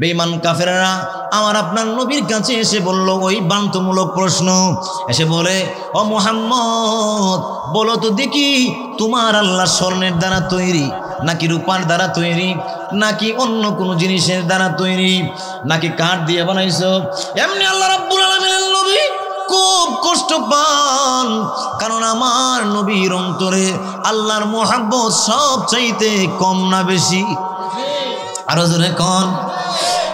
বেঈমান কাফেরা আমার আপনার নবীর কাছে এসে বলল ওই বান্তমূলক প্রশ্ন। এসে বলে, ও মোহাম্মদ, বলো তো দেখি তোমার আল্লাহ স্বর্ণের দ্বারা তৈরি, নাকি রূপার দ্বারা তৈরি, নাকি অন্য কোনো জিনিসের দ্বারা তৈরি, নাকি কাঠ দিয়ে বানাইছো? এমনি আল্লাহ রাব্বুল আলামিনের নবী খুব কষ্ট পান, কারণ আমার নবীর অন্তরে আল্লাহর মোহাব্বত সব চাইতে কম না বেশি। আরও জোরে কন।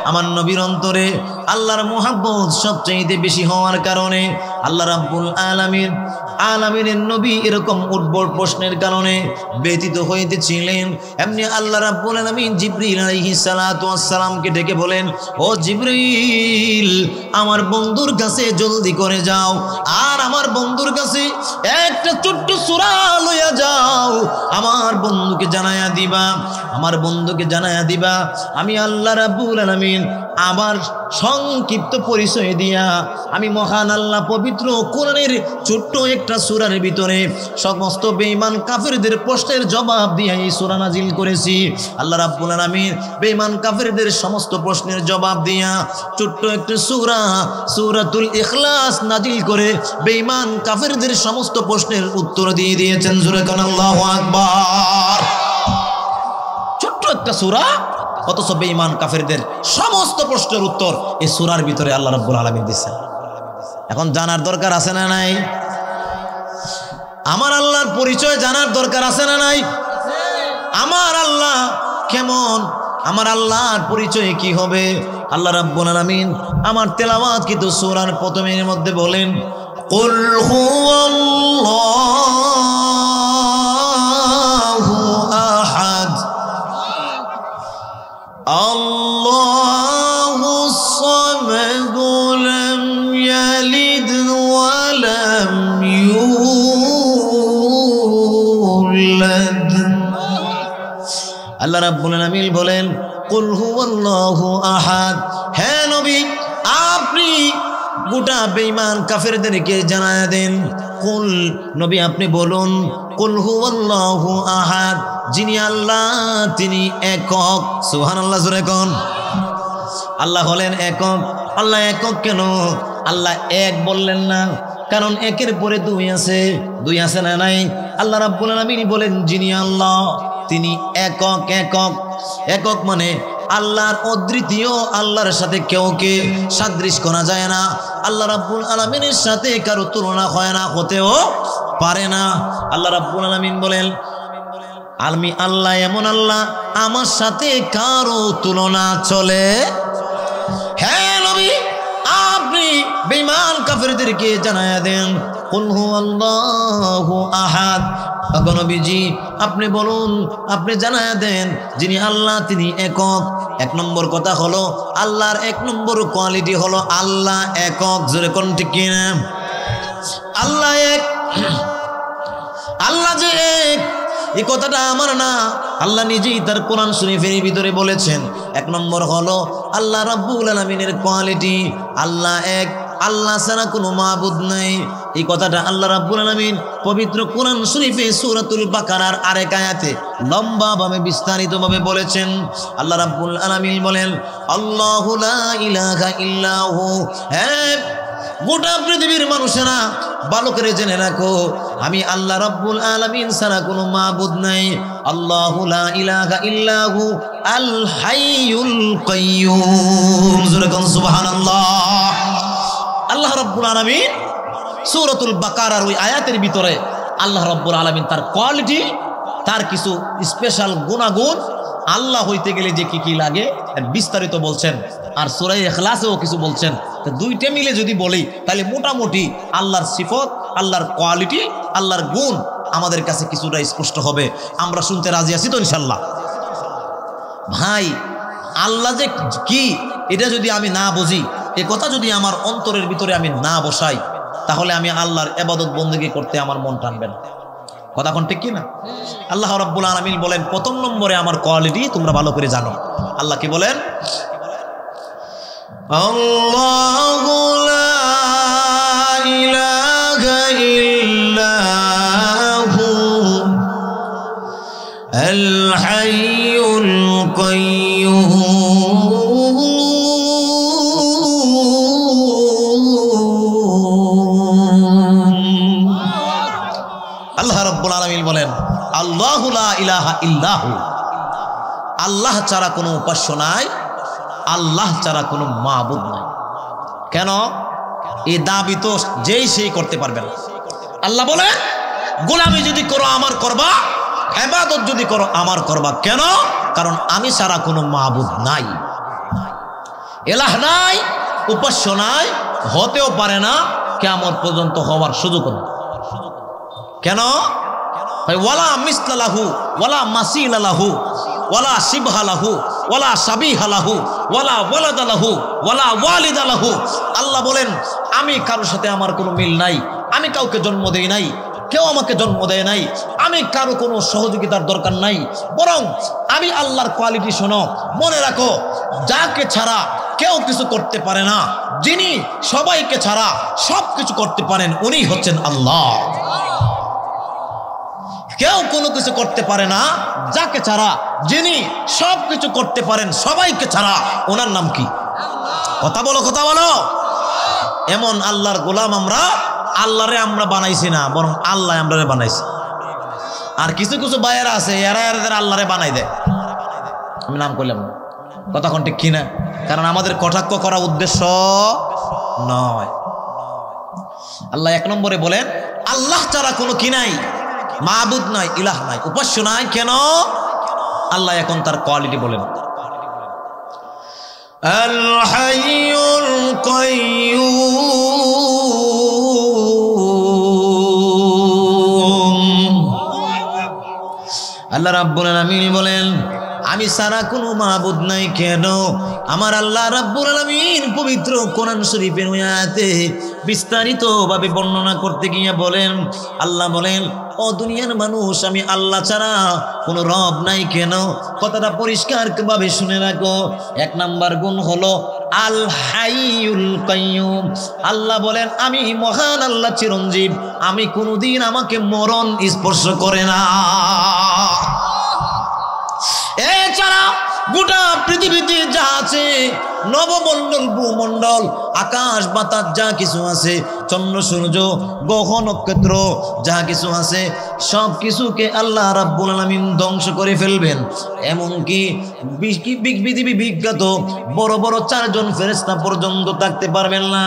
আমার নবীর অন্তরে আল্লাহর মোহাব্বত সবচেয়ে বেশি হওয়ার কারণে আল্লাহ রাব্বুল আলামিন, আলামিনের নবী এরকম উদ্ভট প্রশ্নের কারণে ব্যতীত হইতেছিলেন। এমনি আল্লাহ রাব্বুল আলামিন জিবরিল আলাইহিস সালাতু সালামকে ডেকে বলেন, ও জিবরিল, আমার বন্ধুর কাছে জলদি করে যাও, আর আমার বন্ধুর কাছে একটা ছোট্ট সূরা লইয়া যাও। আমার বন্ধুকে জানায়া দিবা, আমার বন্ধুকে জানায়া দিবা। আমি আল্লাহ রাব্বুল আলামিন আবার সংক্ষিপ্ত পরিচয় দিয়া আমি মহান আল্লাহ পবিত্র কোরআনের ছোট্ট একটা সূরার ভিতরে সমস্ত বেঈমান কাফেরদের প্রশ্নের জবাব দিয়া এই সূরা নাজিল করেছি। আল্লাহ রাব্বুল আলামিন বেঈমান কাফেরদের সমস্ত প্রশ্নের জবাব দিয়া ছোট্ট একটা সুরা, সূরাতুল ইখলাস নাজিল করে বেঈমান কাফেরদের সমস্ত প্রশ্নের উত্তর দিয়ে দিয়েছেন। জোরে কান আল্লাহু আকবার। ছোট্ট একটা সূরা অথচ বেঈমান কাফেরদের সমস্ত প্রশ্নের উত্তর এই সুরার ভিতরে আল্লাহ রাব্বুল আলামিন দিচ্ছেন এখন জানার দরকার আছে না নাই? আমার আল্লাহর পরিচয় জানার দরকার আছে না নাই? আমার আল্লাহ কেমন? আমার আল্লাহর পরিচয় কি হবে? আল্লাহ রাব্বুল আলামিন আমার তেলাওয়াত কিন্তু সূরার প্রথমের মধ্যে বলেন, কুল হুয়াল্লাহু কাফেরদেরকে জানায়া দেন, কুল, নবী আপনি বলুন, কুল হুয়াল্লাহু আহাদ, যিনি আল্লাহ, তিনি একক। সুবহানাল্লাহ, জোরে কোন। আল্লাহ হলেন একক। আল্লাহ একক কেন? আল্লাহ এক বললেন না, কারণ একের পরে দুই আছে। দুই আছে না নাই? আল্লাহ রাব্বুল আলামিন বলেন, যিনি আল্লাহ, তিনি একক একক। একক মানে আল্লাহর অদ্বিতীয় আল্লাহর সাথে কেউকে সাদৃশ করা যায় না। আল্লাহ রাব্বুল আলামিনের সাথে কারও তুলনা হয় না, হতেও পারে না। আল্লাহ রাব্বুল আলামিন বলেন, আমি আল্লাহ এমন আল্লাহ, আমার সাথে কারও তুলনা চলে? হ্যাঁ নবী, আপনি বেঈমান কাফেরদেরকে জানায়া দেন, কুল হুয়াল্লাহু আহাদ। নবীজি, আপনি বলুন, আপনি জানায়া দেন, যিনি আল্লাহ, তিনি একক। এক নম্বর কথা হলো, আল্লাহর এক নম্বর কোয়ালিটি হলো আল্লাহ একক। জোরে কোন ঠিক কিনা? আল্লাহ এক, আল্লাহ যে এক। এই কথাটা আমার না। আল্লাহ নিজেই তার কোরআন শরীফের ভিতরে বলেছেন। এক নম্বর হলো, আল্লাহ রাব্বুল আলামিনের কোয়ালিটি, আল্লাহ এক। আল্লাহ ছাড়া কোনো মাহবুদ নাই। এই কথাটা আল্লাহ রাব্বুল আলামিন পবিত্র কোরআন শরীফে সূরাতুল বাকারার আরেক আয়াতে লম্বাভাবে বিস্তারিতভাবে বলেছেন। আল্লাহ রাব্বুল আলামিন বলেন, আল্লাহু লা হ্যাঁ গোটা পৃথিবীর মানুষেরা, ভালো করে জেনে রাখো, আমি আল্লাহ রাব্বুল আলামিন ছাড়া কোনো মাবুদ নাই। আল্লাহু ইলাহা ইল্লাহু আল্লাহ রাব্বুল আলামিন সূরাতুল বাকারার ওই আয়াতের ভিতরে আল্লাহ রাব্বুল আলামিন তার কোয়ালিটি, তার কিছু স্পেশাল গুণাগুণ আল্লাহ হইতে গেলে যে কি কি লাগে বিস্তারিত বলছেন। আর সুরাই এখলাসেও কিছু বলছেন। তো দুইটা মিলে যদি বলি, তাহলে মোটামুটি আল্লাহর সিফত, আল্লাহর কোয়ালিটি, আল্লাহর গুণ আমাদের কাছে কিছুটা স্পষ্ট হবে। আমরা শুনতে রাজি আছি তো ইনশাল্লাহ ভাই, আল্লাহ যে কি, এটা যদি আমি না বুঝি এ কথা যদি আমার অন্তরের ভিতরে আমি না বসাই, তাহলে আমি আল্লাহর এবাদত বন্দী করতে আমার মন টানবে না। কথা কোন ঠিক কিনা? আল্লাহ রব্বুল আলমিন বলেন, প্রথম নম্বরে আমার কোয়ালিটি তোমরা ভালো করে জানো। আল্লাহ কি বলেন? আল্লাহু ইলাহা ইল্লাহু। আল্লাহ ছাড়া কোনো উপাস্য নাই, আল্লাহ ছাড়া কোনো মাহবুদ নাই। কেন? এই দাবি তো যেই সেই করতে পারবে না। আল্লাহ বলে, গোলামি যদি করো, আমার করবা এবাদত যদি করো, আমার করবা। কেন? কারণ আমি ছাড়া কোনো মাহবুদ নাই। এলাহ নাই, উপাস্য নাই, হতেও পারে না কেমন পর্যন্ত হওয়ার সুযোগ কেন? ওয়ালা মিসলালাহু, ওয়ালা মাসিলালাহু, ওয়ালা শিবহালাহু, ওয়ালা সাবিহালাহু, ওয়ালা ওয়ালাদালাহু, ওয়ালা ওয়ালিদালাহু। আল্লাহ বলেন, আমি কারোর সাথে আমার কোনো মিল নাই, আমি কাউকে জন্ম দেই নাই, কেউ আমাকে জন্ম দেয় নাই, আমি কারও কোনো সহযোগিতার দরকার নাই, বরং আমি আল্লাহর কোয়ালিটি শোনো, মনে রাখো, যাকে ছাড়া কেউ কিছু করতে পারে না, যিনি সবাইকে ছাড়া সব কিছু করতে পারেন, উনি হচ্ছেন আল্লাহ। কেউ কোনো কিছু করতে পারে না। যাকে ছাড়া যিনি সব কিছু করতে পারেন, সবাইকে ছাড়া। ওনার নাম কি? কথা বলো কথা বলো। এমন আল্লাহর গোলাম আমরা, আল্লাহরে আমরা বানাইছি না, বরং আল্লাহ আমরা বানাইছি। আর কিছু কিছু বাইরা আছে, এরা এরা আল্লাহরে বানাই দেয়। আমি নাম করলাম না। কথা কোন ঠিক কিনা? কারণ আমাদের কটাক্ষ করা উদ্দেশ্য নয়। আল্লাহ এক নম্বরে বলেন, আল্লাহ ছাড়া কোনো কি নাই। মাহবুদ নয়, ইলাহ নয়। উপাস্য নয় কেন? আল্লাহ এখন তার কোয়ালিটি বলেন। আল্লাহ আল্লাহ রাব্বুল আলামিন বলেন আমি সারা কোনো মাহবুদ নাই কেন? আমার আল্লাহ রাব্বুল আলামিন পবিত্র কোরআন শরীফের আয়াতে বিস্তারিত ভাবে বর্ণনা করতে গিয়ে বলেন, আল্লাহ বলেন, ও দুনিয়ার মানুষ, আমি আল্লাহ ছাড়া কোনো রব নাই কেন? কথাটা পরিষ্কার ভাবে শুনে রাখো। এক নাম্বার গুণ হলো আল হাইউল কাইয়ুম। আল্লাহ বলেন, আমি মহান আল্লাহ চিরঞ্জীব। আমি কোনোদিন আমাকে মরণ স্পর্শ করে না। এছাড়া গোটা পৃথিবীতে যা আছে নবমণ্ডল ভূমণ্ডল আকাশ, বাতাস, যা কিছু আছে, চন্দ্র, সূর্য, গ্রহ, নক্ষত্র, যা কিছু আছে সব কিছুকে আল্লাহ রাব্বুল আলামিন ধ্বংস করে ফেলবেন। এমনকি পৃথিবী বিজ্ঞাত বড় বড় চারজন ফেরেস্তা পর্যন্ত থাকতে পারবেন না।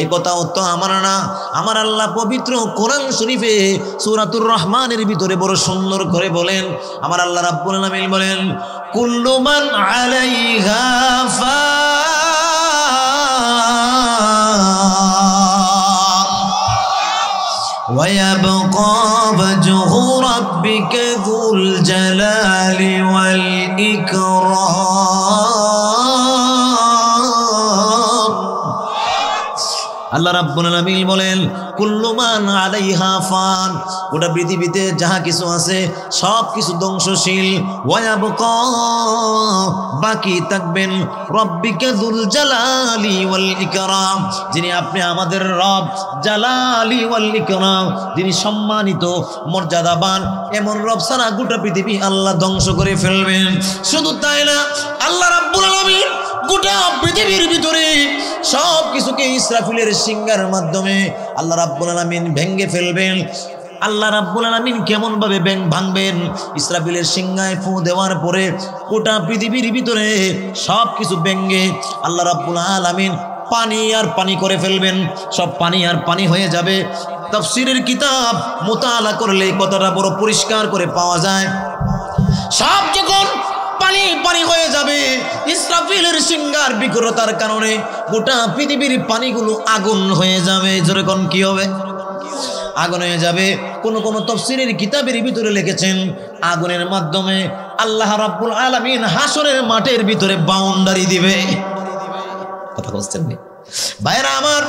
এই কথা তো আমার না। আমার আল্লাহ পবিত্র কোরআন শরীফে সুরাতুর রহমানের ভিতরে বড় সুন্দর করে বলেন। আমার আল্লাহ রাব্বুল আলামিন বলেন, কুল্লু মান আলাইহা ويبقى وجه ربك ذو الجلال والإكرام. আল্লাহ রাব্বুল আলামিন বলেন, কুল্লু মান আলাইহা ফান গোটা পৃথিবীতে যাহা কিছু আছে সব কিছু ধ্বংসশীল। ওয়ায়াবকা বাকি থাকবেন রব্বিকা দুল জালালি ওয়াল ইকরাম যিনি আপনি আমাদের রব, জালালি ওয়াল ইকরাম, যিনি সম্মানিত, মর্যাদাবান, এমন রব সারা গোটা পৃথিবী আল্লাহ ধ্বংস করে ফেলবেন। শুধু তাই না, আল্লাহ রাব্বুল আলামিন গোটা পৃথিবীর ভিতরে সব কিছুকে ইসরাফিলের সিঙ্গার মাধ্যমে আল্লাহ রাব্বুল আলামিন ভেঙ্গে ফেলবেন। আল্লাহ রাব্বুল আলামিন কেমন ভাবে ব্যাং ভাঙবেন? ইসরাফিলের সিংহায় ফু দেওয়ার পরে গোটা পৃথিবীর ভিতরে সব কিছু ব্যঙ্গে আল্লাহ রাব্বুল আলামিন পানি আর পানি করে ফেলবেন। সব পানি আর পানি হয়ে যাবে। তাফসীরের কিতাব মোতালা করলে কথাটা বড় পরিষ্কার করে পাওয়া যায়। সব যখন পানি পানি হয়ে যাবে। ইসরাফিলের সিঙ্গার বিকরতার কারণে গোটা পৃথিবীর পানিগুলো আগুন হয়ে যাবে। যেরকম কি হবে? আগুন হয়ে যাবে। কোন কোন তফসিরের কিতাবের ভিতরে লিখেছেন, আগুনের মাধ্যমে আল্লাহ রাব্বুল আলামিন হাসরের মাঠের ভিতরে বাউন্ডারি দিবে। কথা বুঝছেন ভাইরা আমার,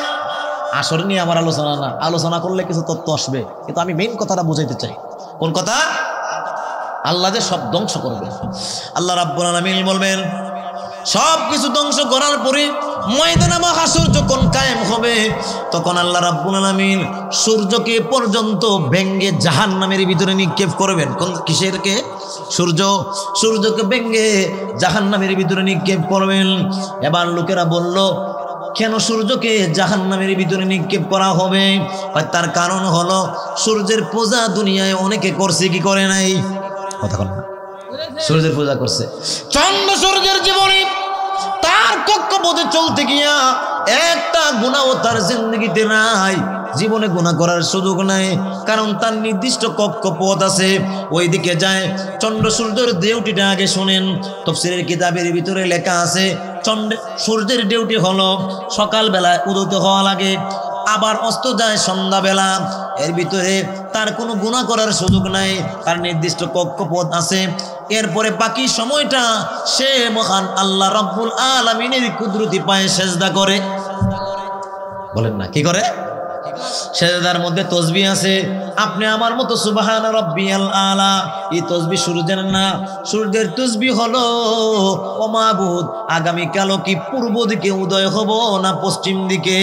আসর নিয়ে আমার আলোচনা না। আলোচনা করলে কিছু তথ্য আসবে। কিন্তু আমি মেইন কথাটা বুঝাইতে চাই। কোন কথা? আল্লাহ যে সব ধ্বংস করবে। আল্লাহ রাব্বুল আলামিন বলবেন, সব কিছু ধ্বংস করার পরে ময়দানে মহাসুর যখন কায়েম হবে? তখন আল্লাহ রাব্বুল আলামিন সূর্যকে পর্যন্ত ব্যঙ্গে জাহান্নামের ভিতরে নিক্ষেপ করবেন। কোন কিসের কে সূর্য। সূর্যকে ব্যঙ্গে জাহান্নামের ভিতরে নিক্ষেপ করবেন। এবার লোকেরা বলল, কেন সূর্যকে জাহান্নামের ভিতরে নিক্ষেপ করা হবে? তার কারণ হলো, সূর্যের পূজা দুনিয়ায় অনেকে করছে, কি করে নাই? কথা বল না সূর্যের পূজা করছে। চন্দ্র সূর্যের জীবনী, তার কক্ষপথে চলতে গিয়া একটা গুণাও তার জিন্দগিতে নাই। জীবনে গুণা করার সুযোগ নাই, কারণ তার নির্দিষ্ট কক্ষপথ আছে। ওই দিকে যায়, চন্দ্র সূর্যের ডিউটিটা আগে শোনেন। তফসিলের কিতাবের ভিতরে লেখা আছে, চন্দ্র সূর্যের ডিউটি হলো সকালবেলায় উদিত হওয়া লাগে, আবার অস্ত যায় সন্ধ্যাবেলা। এর ভিতরে তার কোনো গুণা করার সুযোগ নাই, তার নির্দিষ্ট কক্ষপথ আছে। এরপরে বাকি সময়টা সে মহান আল্লাহ রব্বুল আলমিনের কুদরতি পায়ে সেজদা করে। বলেন না, কি করে? সেজদার মধ্যে তসবি আছে। আপনি আমার মতো সুবাহান রব্বিয়াল আলা এই তসবি সূর্যের না, সূর্যের তসবি হলো ও মাহবুদ আগামী কালো কি পূর্ব দিকে উদয় হব না পশ্চিম দিকে?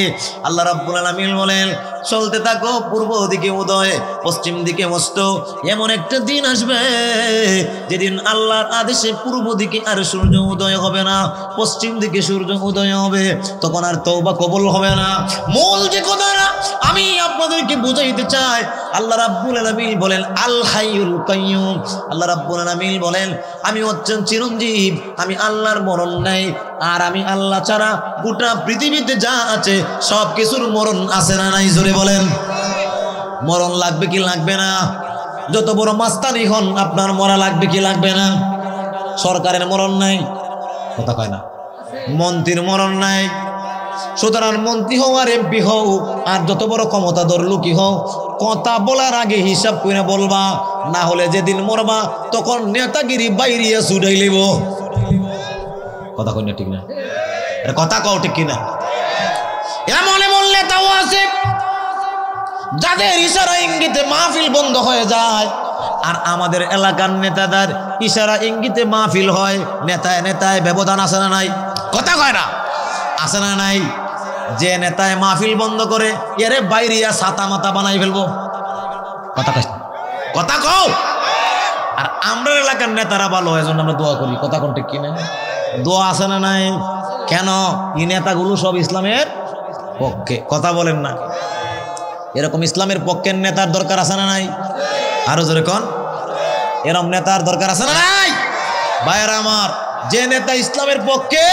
আল্লাহ রাব্বুল আলামিন বলেন, চলতে থাকো পূর্ব দিকে উদয়, পশ্চিম দিকে মস্ত। এমন একটা দিন আসবে যেদিন আল্লাহর আদেশে পূর্ব দিকে আর সূর্য উদয় হবে না, পশ্চিম দিকে সূর্য উদয় হবে। তখন আর তওবা কবুল হবে না। মূল যে কথা আমি আপনাদেরকে বুঝাইতে চাই আল্লাহ রাব্বুল আলামিন বলেন, আল হাইয়ুল কাইয়ুম। আল্লাহ রাব্বুল আলামিন বলেন, আমি হচ্ছেন চিরঞ্জীব, আমি আল্লাহর মরণ নাই, আর আমি আল্লাহ ছাড়া গোটা পৃথিবীতে যা আছে সব কিছুর মরণ আছে না নাই? জোরে বলেন। মরণ লাগবে কি লাগবে না? যত বড় মাস্তানি হন, আপনার মরা লাগবে কি লাগবে না? সরকারের মরণ নাই। কথা কয় না। মন্ত্রীর মরণ নাই। সুতরাং মন্ত্রী হও আর এমপি হও, আর যত বড় ক্ষমতাধর লোকই হও, কথা বলার আগে হিসাব করে বলবা, না হলে যেদিন মরবা, তখন নেতাগিরি বাইরিয়া ছুটাই লিব কথা কই না ঠিক না? কথা কও ঠিক কিনা? এমন এমন নেতাও আছে, যাদের ইশারা ইঙ্গিতে মাহফিল বন্ধ হয়ে যায়, আর আমাদের এলাকার নেতাদের ইশারা ইঙ্গিতে মাহফিল হয়, নেতায় নেতায় ব্যবধান আছে না নাই? কথা কয় না? আছে না নাই? যে নেতায় মাহফিল বন্ধ করে, এরে বাইরিয়া ছাতা মাতা বানাই ফেলব। কথা কথা কও। আর আমরা এলাকার নেতারা ভালো হয় জন্য আমরা দোয়া করি। কথা কোন ঠিক কিনা? দোয়া আছে না নাই? কেন? এই নেতাগুলো সব ইসলামের পক্ষে। কথা বলেন না। এরকম ইসলামের পক্ষের নেতার দরকার আছে না নাই? আরও জোরে কন। এরকম নেতার দরকার আছে না নাই? ভাইয়েরা আমার, যে নেতা ইসলামের পক্ষে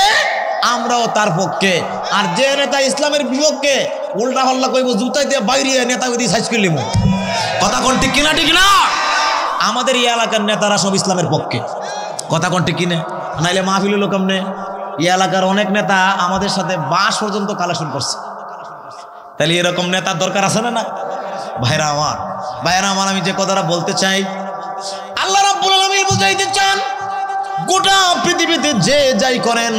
আমরাও তার পক্ষে। আর যে নেতা ইসলামের বিপক্ষে উল্টা হল্লা কইব, জুতাই দিয়ে বাইরে নেতা দিয়ে সাইজ করলিম কথা কোন ঠিক কিনা, ঠিক না? আমাদের এই এলাকার নেতারা সব ইসলামের পক্ষে। কথা কোন ঠিক কিনে? নাইলে মাহফিল হলো কেমনে? এই এলাকার অনেক নেতা আমাদের সাথে বাস পর্যন্ত কালেকশন করছে। তাহলে এরকম নেতার দরকার আছে না না? ভাইরা আমার ভাইরা আমার, আমি যে কথাটা বলতে চাই, আল্লাহ রাব্বুল আলামিন বুঝাইতে চান, গোটা পৃথিবীতে যে যাই করেন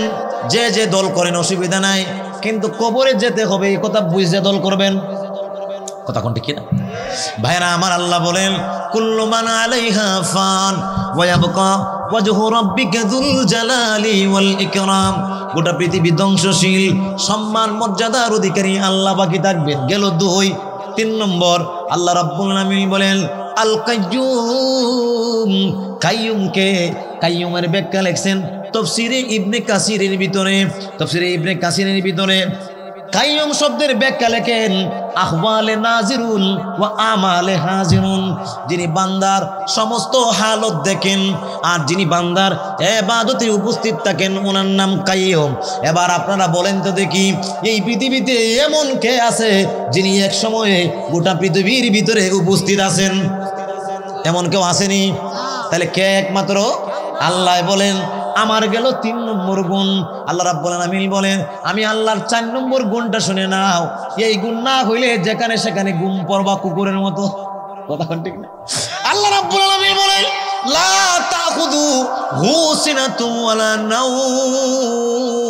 যে যে দল করেন অসুবিধা নাই, কিন্তু কবরে যেতে হবে, এই কথা বুঝে দল করবেন। কথা কোনটি কিনা? ভাইরা, আমার আল্লাহ বলেন, কুল্লু মান আলাইহা ফান ওয়া ইয়াবকা ওয়াজহু রাব্বিকা যুল জালালি ওয়াল ইকরাম। গোটা পৃথিবী ধ্বংসশীল, সম্মান, মর্যাদার অধিকারী আল্লাহ বাকি থাকবেন। গেল দুই, তিন নম্বর, আল্লাহ রাব্বুল আলামিন বলেন, আল কাইয়ুম, কাইয়ুমকে কাইয়ুমের ব্যাখ্যা লেখছেন তফসিরে ইবনে কাসিরের ভিতরে। তফসিরে ইবনে কাসিরের ভিতরে কাইয়ুম শব্দের ব্যাখ্যা লেখেন, আহওয়ালে নাজিরুল ওয়া আমালে হাজিরুন। যিনি বান্দার সমস্ত হালত দেখেন, আর যিনি বান্দার এবাদতে উপস্থিত থাকেন, ওনার নাম কাইয়ুম। এবার আপনারা বলেন তো দেখি, এই পৃথিবীতে এমন কে আছে যিনি এক সময়ে গোটা পৃথিবীর ভিতরে উপস্থিত আছেন? এমন কেউ আসেনি? তাহলে কে একমাত্র আল্লাহ বলেন, আমার গেল তিন নম্বর গুণ। আল্লাহ রাব্বুল আলামিন বলেন, আমি আল্লাহর চার নম্বর গুণটা শুনে নাও। এই গুণ না হইলে যেখানে সেখানে গুম পড়বা কুকুরের মতো। কথা ঠিক না? আল্লাহ রাব্বুল বলেন, লা তাখুদু হুসিনাতুম ওয়ালা নাউম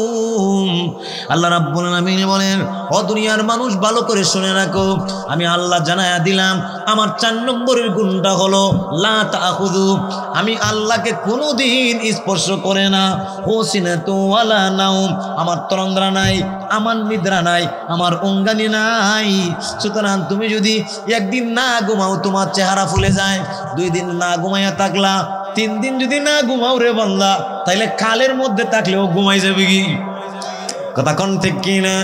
আল্লাহ রাব্বুল আলামিন বলেন, ও দুনিয়ার মানুষ, ভালো করে শুনে রাখো। আমি আল্লাহ জানায়া দিলাম, আমার চার নম্বরের গুণটা হলো, লা তাখুদু আমি আল্লাহকে কোনোদিন স্পর্শ করে না। ও সিনাতু ওয়ালা নাউম আমার তরন্দ্রা নাই, আমার নিদ্রা নাই, আমার অঙ্গানি নাই। সুতরাং তুমি যদি একদিন না ঘুমাও, তোমার চেহারা ফুলে যায়। দুই দিন না ঘুমাইয়া থাকলা, তিন দিন যদি না ঘুমাও রে বান্দা, তাইলে কালের মধ্যে থাকলেও ঘুমাই যাবে কি? কথা কোন ঠিক কি না